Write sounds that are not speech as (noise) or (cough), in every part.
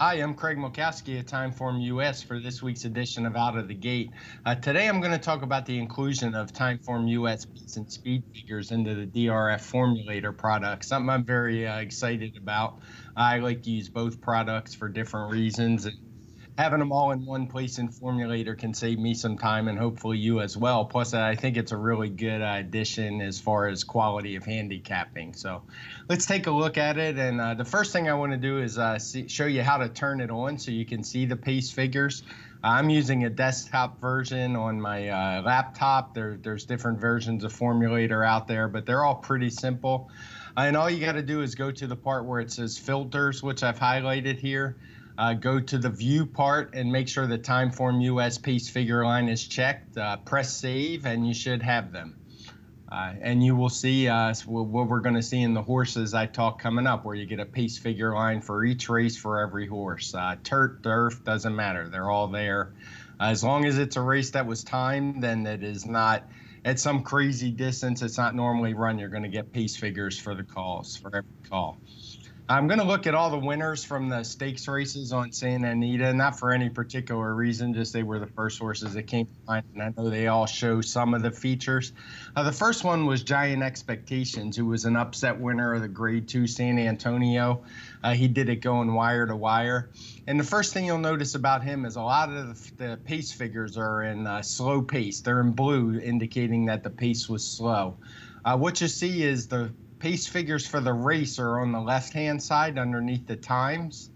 Hi, I'm Craig Milkowski at Timeform US for this week's edition of Out of the Gate. Uh, today I'm going to talk about the inclusion of Timeform US pace and speed figures into the DRF formulator product, something I'm very uh, excited about. I like to use both products for different reasons. And having them all in one place in Formulator can save me some time and hopefully you as well. Plus, I think it's a really good addition as far as quality of handicapping. So let's take a look at it. And uh, the first thing I want to do is uh, see, show you how to turn it on so you can see the pace figures. I'm using a desktop version on my uh, laptop. There, there's different versions of Formulator out there, but they're all pretty simple. And all you got to do is go to the part where it says filters, which I've highlighted here. Uh, go to the view part and make sure the Timeform US pace figure line is checked. Uh, press save and you should have them. Uh, and you will see uh, what we're going to see in the horses I talk coming up, where you get a pace figure line for each race for every horse. Uh, Turt, Durf, doesn't matter. They're all there. as long as it's a race that was timed and it is not at some crazy distance, it's not normally run, you're going to get pace figures for the calls, for every call. I'm going to look at all the winners from the stakes races on Santa Anita, not for any particular reason, just they were the first horses that came to mind, and I know they all show some of the features. Uh, the first one was Giant Expectations, who was an upset winner of the Grade 2 San Antonio. Uh, he did it going wire to wire. And the first thing you'll notice about him is a lot of the, the pace figures are in uh, slow pace. They're in blue, indicating that the pace was slow. Uh, what you see is the pace figures for the race are on the left hand side underneath the times.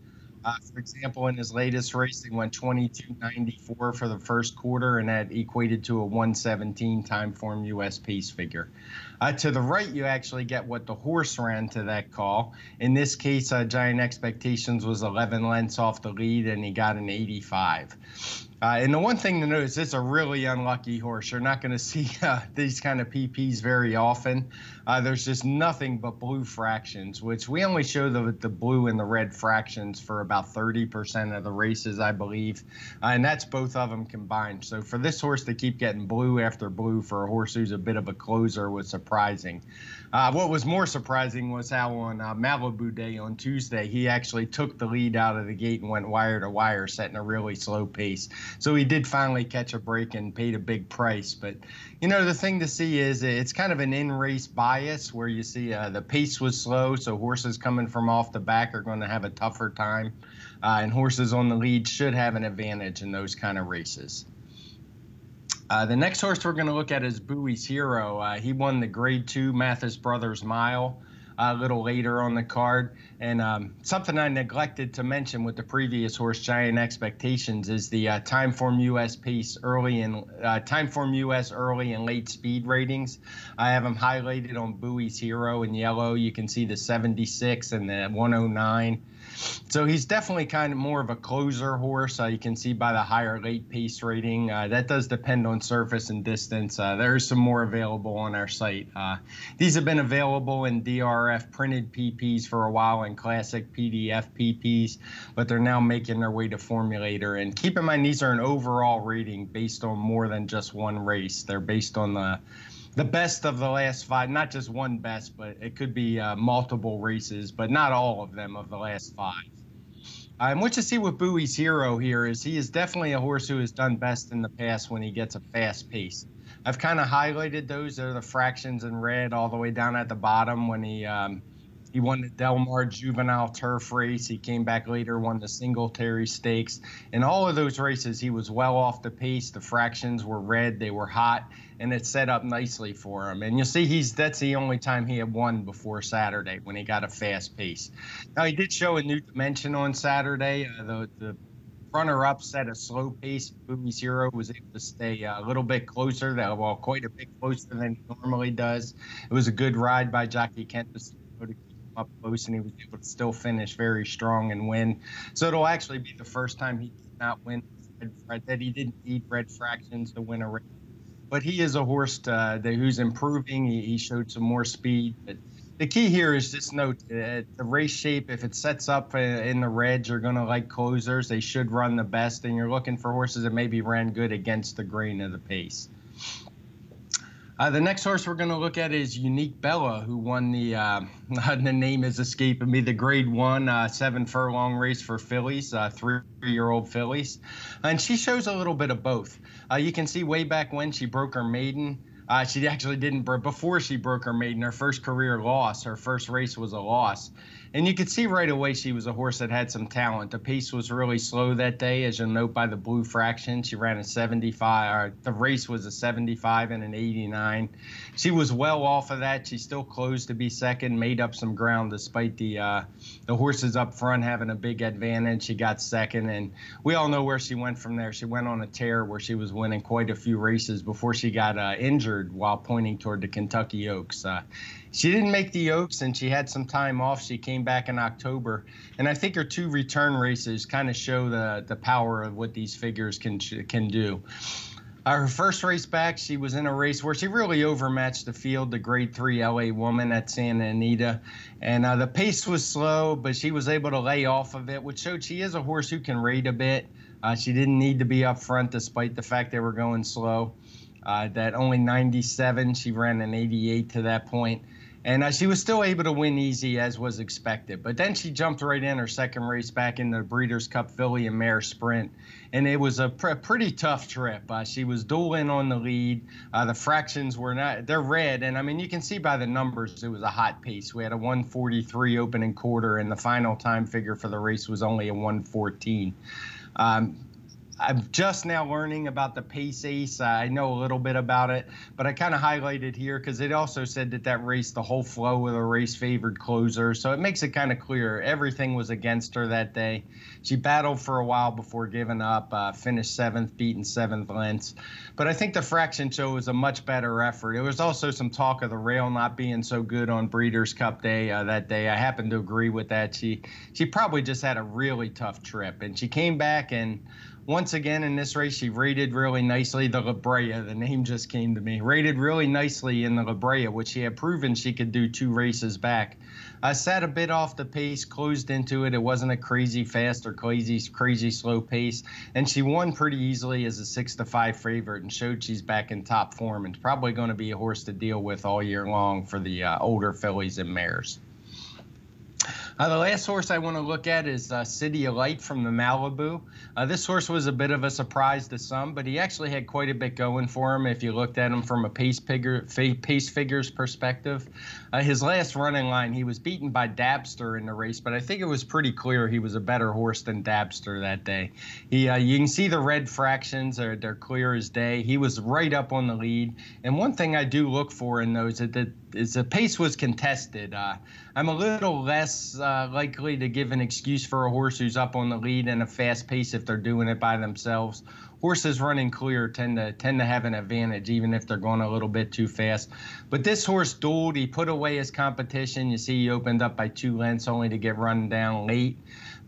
Uh, for example, in his latest race, he went 22.94 for the first quarter, and that equated to a 117 Timeform US pace figure. Uh, to the right, you actually get what the horse ran to that call. In this case, uh, Giant Expectations was 11 lengths off the lead, and he got an 85. Uh, and the one thing to notice, it's a really unlucky horse. You're not going to see (laughs) uh, these kind of PPs very often. Uh, there's just nothing but blue fractions, which we only show the, the blue and the red fractions for about 30% of the races, I believe. Uh, and that's both of them combined. So for this horse to keep getting blue after blue for a horse who's a bit of a closer was surprising. Uh, what was more surprising was how on uh, Malibu Day on Tuesday, he actually took the lead out of the gate and went wire to wire, setting a really slow pace. So he did finally catch a break and paid a big price. But, you know, the thing to see is it's kind of an in race bias where you see uh, the pace was slow, so horses coming from off the back are going to have a tougher time. Uh, and horses on the lead should have an advantage in those kind of races. Uh, the next horse we're going to look at is Bowie's Hero. Uh, he won the Grade 2 Mathis Brothers Mile a little later on the card. And um, something I neglected to mention with the previous horse, Giant Expectations, is the uh, Timeform US pace early and uh, Timeform US early and late speed ratings. I have them highlighted on Bowie's Hero in yellow. You can see the 76 and the 109. So he's definitely kind of more of a closer horse. Uh, you can see by the higher late pace rating. Uh, that does depend on surface and distance. Uh, there's some more available on our site. Uh, these have been available in DRF printed PPs for a while and classic PDF PPs, but they're now making their way to Formulator. And keep in mind, these are an overall rating based on more than just one race. They're based on the the best of the last five, not just one best, but it could be uh, multiple races, but not all of them of the last five. And what you see with Bowie's hero here is he is definitely a horse who has done best in the past when he gets a fast pace. I've kind of highlighted those. They're the fractions in red all the way down at the bottom when he um, he won the Del Mar Juvenile Turf Race. He came back later, won the Singletary Stakes. In all of those races, he was well off the pace. The fractions were red, they were hot, and it set up nicely for him. And you'll see he's that's the only time he had won before Saturday when he got a fast pace. Now he did show a new dimension on Saturday. Uh, the, the runner-up set a slow pace. Bowie's Hero was able to stay a little bit closer, well, quite a bit closer than he normally does. It was a good ride by Jockey Kent up close, and he was able to still finish very strong and win. So it'll actually be the first time he did not win that he didn't need red fractions to win a race. But he is a horse to, uh, that, who's improving. He, he, showed some more speed. But the key here is just note uh, the race shape. If it sets up in the reds, you're going to like closers. They should run the best, and you're looking for horses that maybe ran good against the grain of the pace. Uh, the next horse we're going to look at is Unique Bella, who won the uh, (laughs) the name is escaping me the Grade One uh, seven furlong race for fillies, uh, three-year-old fillies, and she shows a little bit of both. Uh, you can see way back when she broke her maiden. Uh, she actually didn't before she broke her maiden. Her first career loss, her first race was a loss, and you could see right away she was a horse that had some talent. The pace was really slow that day, as you'll note by the blue fraction. She ran a 75. the race was a 75 and an 89. She was well off of that. She still closed to be second, made up some ground despite the uh, the horses up front having a big advantage. She got second, and we all know where she went from there. She went on a tear where she was winning quite a few races before she got uh, injured injured while pointing toward the Kentucky Oaks. Uh, she didn't make the Oaks and she had some time off. She came back in October. And I think her two return races kind of show the, the power of what these figures can, can do. Uh, her first race back, she was in a race where she really overmatched the field, the grade three LA woman at Santa Anita. And uh, the pace was slow, but she was able to lay off of it, which showed she is a horse who can rate a bit. Uh, she didn't need to be up front despite the fact they were going slow. Uh, that only 97, she ran an 88 to that point. And uh, she was still able to win easy as was expected. But then she jumped right in her second race back in the Breeders' Cup Filly and Mare Sprint. And it was a pr- pretty tough trip. Uh, she was dueling on the lead. Uh, the fractions were not, they're red. And I mean, you can see by the numbers, it was a hot pace. We had a 143 opening quarter, and the final time figure for the race was only a 114. Um, I'm just now learning about the pace ace. I know a little bit about it, but I kind of highlighted here because it also said that that race, the whole flow of the race favored closer. So it makes it kind of clear everything was against her that day. She battled for a while before giving up, uh, finished seventh, beaten seventh lengths. But I think the fraction show was a much better effort. It was also some talk of the rail not being so good on Breeders' Cup Day uh, that day. I happen to agree with that. She she probably just had a really tough trip, and she came back and once again in this race, she rated really nicely. The La Brea, the name just came to me, rated really nicely in the La Brea, which she had proven she could do two races back. I sat a bit off the pace, closed into it. It wasn't a crazy fast or crazy crazy slow pace, and she won pretty easily as a six to five favorite and showed she's back in top form and probably going to be a horse to deal with all year long for the uh, older fillies and mares. Uh, the last horse I want to look at is uh, City of Light from the Malibu. Uh, this horse was a bit of a surprise to some, but he actually had quite a bit going for him if you looked at him from a pace, figure, pace figures perspective. Uh, his last running line, he was beaten by Dabster in the race, but I think it was pretty clear he was a better horse than Dabster that day. He, uh, you can see the red fractions; are they're clear as day. He was right up on the lead. And one thing I do look for in those that is the pace was contested. Uh, I'm a little less uh, likely to give an excuse for a horse who's up on the lead in a fast pace if they're doing it by themselves. Horses running clear tend to tend to have an advantage even if they're going a little bit too fast. But this horse dueled. He put away his competition. You see, he opened up by two lengths only to get run down late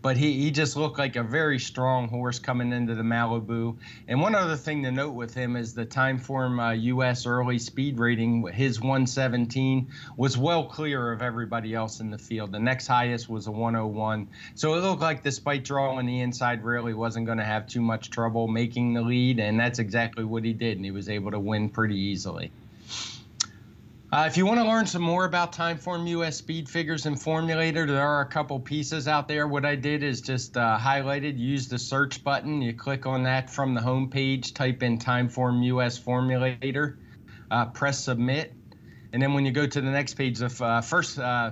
but he, he just looked like a very strong horse coming into the Malibu. And one other thing to note with him is the Timeform uh, U.S. early speed rating, his 117 was well clear of everybody else in the field. The next highest was a 101. So it looked like despite drawing the inside really wasn't going to have too much trouble making the lead. And that's exactly what he did. And he was able to win pretty easily. Uh, if you want to learn some more about Timeform US speed figures and formulator, there are a couple pieces out there. What I did is just uh, highlighted, use the search button. You click on that from the home page, type in Timeform US formulator, uh, press submit. And then when you go to the next page, the uh, first uh,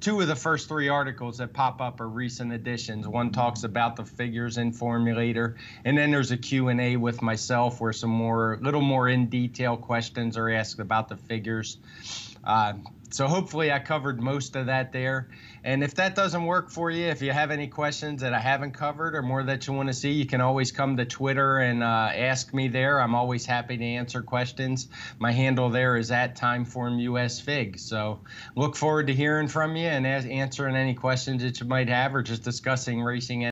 two of the first three articles that pop up are recent additions. One talks about the figures in Formulator, and then there's a Q&A with myself where some more, little more in detail questions are asked about the figures. Uh, so hopefully I covered most of that there. And if that doesn't work for you, if you have any questions that I haven't covered or more that you want to see, you can always come to Twitter and uh, ask me there. I'm always happy to answer questions. My handle there is at TimeformUSFig. So look forward to hearing from you and answering any questions that you might have or just discussing racing